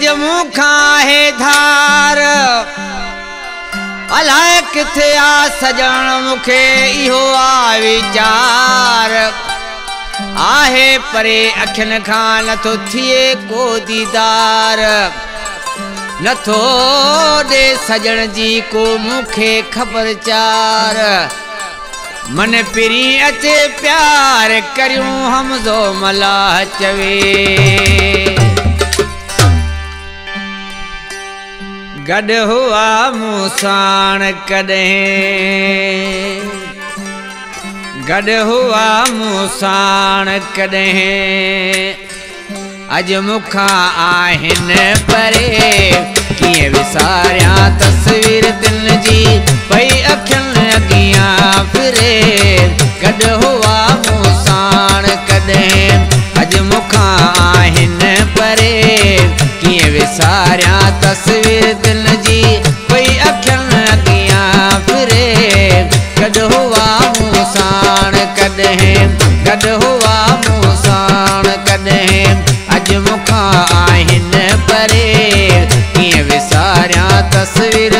जो अॼु मूंखां आहे धार। अलाए किथे आ सॼण मूंखे इहो आहे वीचार आहे परे अखियुनि खां नथो थिए को दीदार। नथो ॾे सॼण जी को मूंखे ख़बर चार। मन पिरी अचे प्यार करियूं हमज़ो मलाह चवे। گڏ هئا مون ساڻ ڪڏهن؟ گڏ هئا ساڻ ڪڏهن؟ اڄ مون کان آهن پري ڪيئن وساريان تصوير اڄ مون کان آهن پري ڪيئن وساريان تصوير گڏ هئا مون ڪڏهن اڄ مون کان آهن پري ڪيئن وساريان تصوير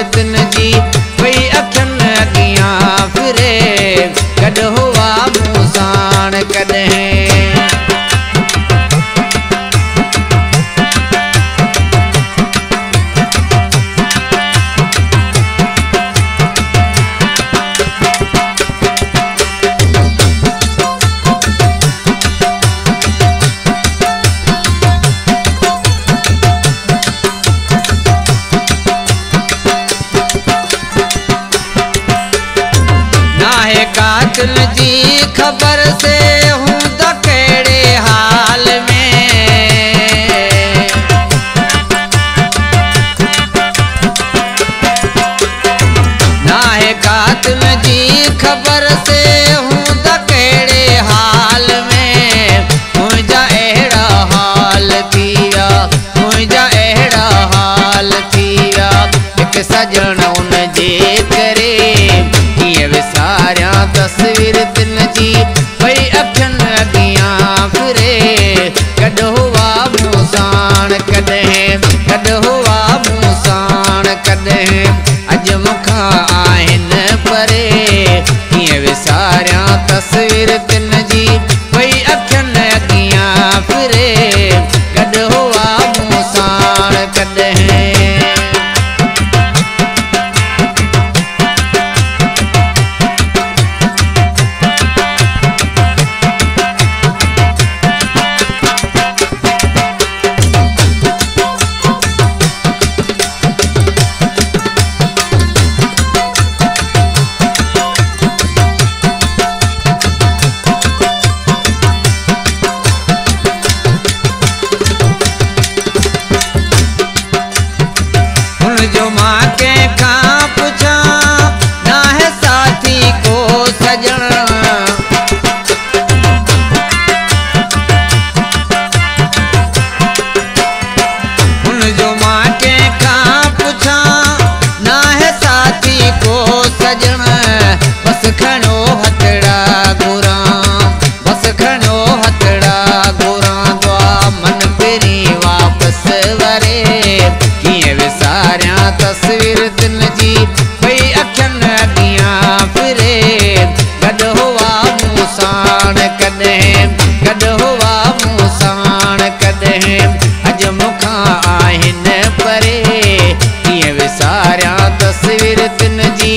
سڄڻ ان جي ڪري ڪيئن وساريان تصوير دل جي اڳيان जो मां कंहिंखां तस्वीर दिल जी